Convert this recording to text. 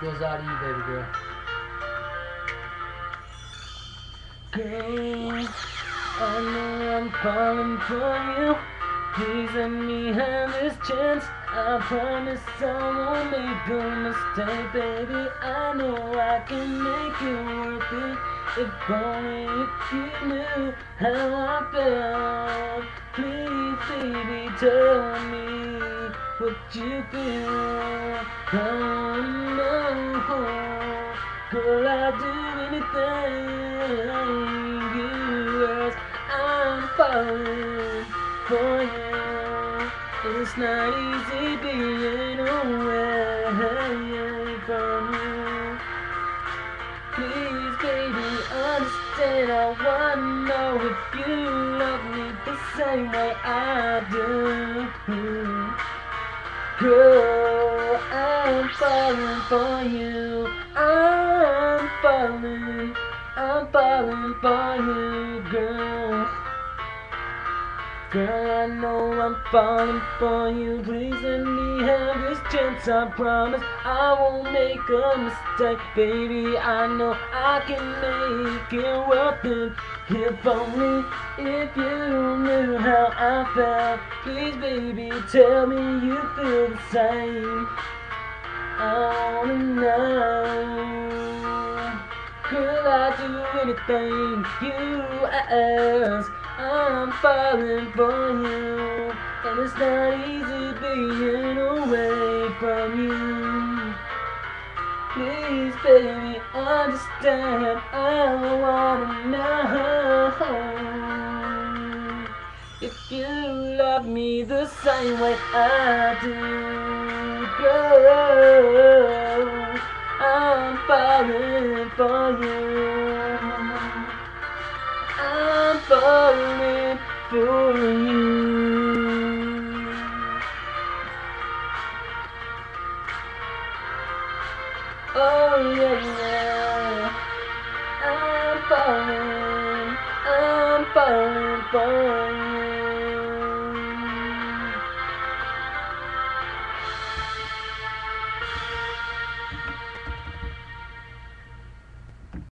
goes out to you, baby girl. Girl, I know I'm falling for you. Please let me have this chance. I promise I won't make a mistake, baby. I know I can make it worth it. If only if you knew how I felt. Please, baby, tell me you. I know. Girl, I'd do anything you ask. I'm falling for you. It's not easy being away from you. Please, baby, understand. I wanna know if you love me the same way I do. Girl, I'm falling for you. I'm falling, I'm falling for you, girl. Girl, I know I'm falling for you. Please chance. I promise I won't make a mistake. Baby, I know I can make it worth it. If only if you knew how I felt. Please, baby, tell me you feel the same. I wanna know. Girl, I'd do anything you ask. I'm falling for you, and it's not easy being away from you. Please, baby, understand. I wanna know if you love me the same way I do, girl. I'm falling for you. I'm falling for you. Oh yeah, yeah. I'm falling, I'm falling for